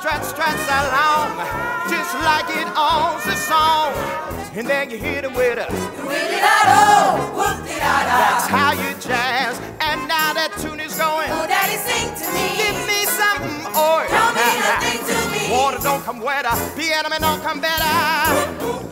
stretch, stretch along, just like it owns the song. And then you hit it with a That's how you jazz. And now that tune is going. Oh, Daddy, sing to me. Give me something, or Don't mean nothing to me. Water don't come wetter, piano man don't come better. Ooh, ooh.